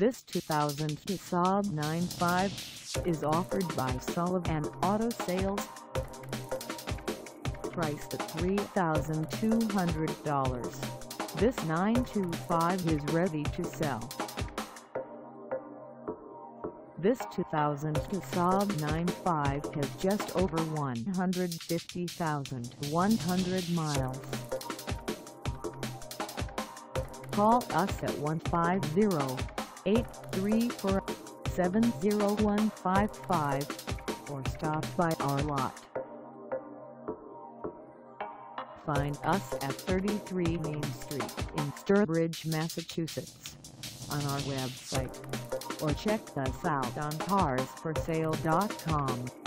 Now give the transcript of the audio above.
This 2002 Saab 95 is offered by Sullivan Auto Sales. Priced at $3,200, this 925 is ready to sell. This 2002 Saab 95 has just over 150,100 miles. Call us at 150-834-70155 or stop by our lot. Find us at 33 Main Street in Sturbridge, Massachusetts on our website or check us out on carsforsale.com.